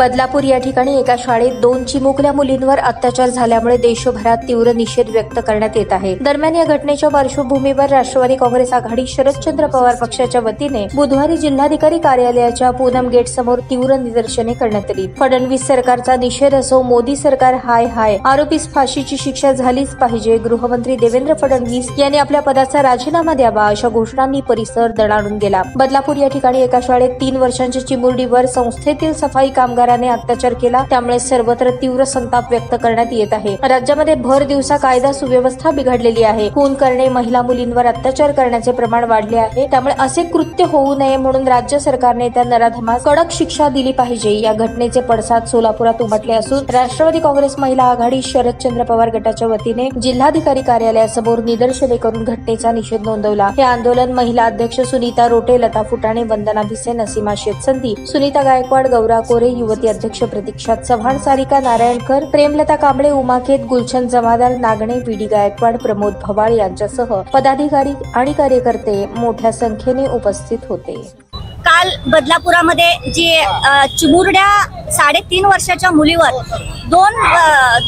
बदलापूर या ठिकाणी एका शाळेत दोन चिमुकल्या मुलींवर अत्याचार झाल्यामुळे देशभरात तीव्र निषेध व्यक्त करण्यात येत आहे. दरम्यान या घटनेच्या पार्श्वभूमीवर राष्ट्रवादी काँग्रेस आघाडी शरदचंद्र पवार पक्षाच्या वतीने बुधवारी जिल्हाधिकारी कार्यालयाच्या पूनम गेट समोर तीव्र निदर्शने करण्यात आली. फडणवीस सरकारचा निषेध असो मोदी सरकार हाय हाय आरोपीस फाशीची शिक्षा झालीच पाहिजे गृहमंत्री देवेंद्र फडणवीस यांनी आपल्या पदाचा राजीनामा द्यावा अशा घोषणांनी परिसर दणाणून गेला. बदलापूर या ठिकाणी एका शाळेत तीन वर्षांच्या चिमुरडीवर संस्थेतील सफाई कामगार कामगाराने अत्याचार केला त्यामुळे सर्वत्र तीव्र संताप व्यक्त करण्यात येत आहे. राज्यामध्ये भर दिवसा कायदा सुव्यवस्था बिघडलेली आहे. खून करणे महिला मुलींवर अत्याचार करण्याचे प्रमाण वाढले आहे. त्यामुळे असे कृत्य होऊ नये म्हणून राज्य सरकारने त्या नराधमास कडक शिक्षा दिली पाहिजे. या घटनेचे पडसाद सोलापुरात उमटले असून राष्ट्रवादी काँग्रेस महिला आघाडी शरदचंद्र पवार गटाच्या वतीने जिल्हाधिकारी कार्यालयासमोर निदर्शने करून घटनेचा निषेध नोंदवला. हे आंदोलन महिला अध्यक्ष सुनीता रोटे लता फुटाणे वंदना भिसे नसीमा शेतसंती सुनीता गायकवाड गौरा कोरे युवती अध्यक्ष प्रतीक्षा चव्हाण सारिका नारायणकर प्रेमलता कांबळे उमाखेत गुलशन जमादार नागणे विडी गायकवाड प्रमोद भवाळ यांच्यासह पदाधिकारी आणि कार्यकर्ते मोठ्या संख्येने उपस्थित होते. काल बदलापुरामध्ये जी चिमुरड्या साडेतीन वर्षाच्या मुलीवर दोन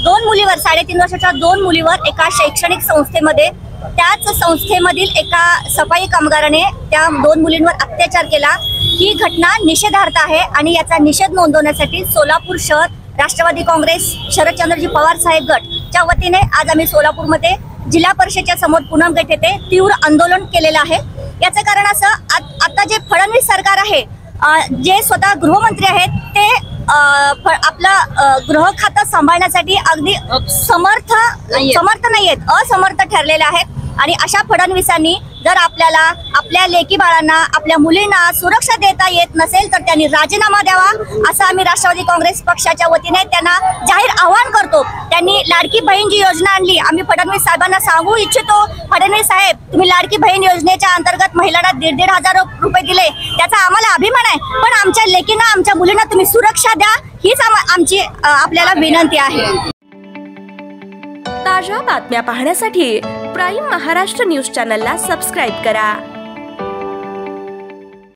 दोन मुलीवर साडेतीन वर्षाच्या दोन मुलीवर एका शैक्षणिक संस्थेमध्ये त्याच संस्थेमधील एका सफाई कामगाराने त्या दोन मुलींवर अत्याचार केला. ही घटना निषेधार्थ आहे आणि याचा निषेध नोंदवण्यासाठी सोलापूर शहर राष्ट्रवादी काँग्रेस शरदचंद्रजी पवार साहेब गटच्या वतीने आज आम्ही सोलापूरमध्ये जिल्हा परिषदेच्या समोर पूनम गट येथे तीव्र आंदोलन केलेलं आहे. याचं कारण असं आत- जे फडणवीस सरकार आहे जे स्वतः गृहमंत्री आहेत ते आपलं गृह खातं सांभाळण्यासाठी अगदी समर्थ समर्थ नाही आहेत असमर्थ ठरलेले आहेत. आणि अशा फडणवीसांनी जर आपल्याला आपल्या लेकी बाळांना आपल्या मुलींना सुरक्षा देता येत नसेल तर त्यांनी राजीनामा द्यावा असं आम्ही राष्ट्रवादी काँग्रेस पक्षाच्या वतीने त्यांना जाहीर आवाहन करतो. त्यांनी लाडकी बहीण जी योजना आणली आम्ही फडणवीस साहेबांना सांगू इच्छितो फडणवीस साहेब तुम्ही लाडकी बहीण योजनेच्या अंतर्गत महिलांना दीड दीड हजार रुपये दिले. त्याचा आम्हाला अभिमान आहे पण आमच्या लेकींना आमच्या मुलींना तुम्ही सुरक्षा द्या हीच आमची आपल्याला विनंती आहे. ताज्या बातम्या पाहण्यासाठी प्राईम महाराष्ट्र न्यूज चॅनलला सबस्क्राईब करा.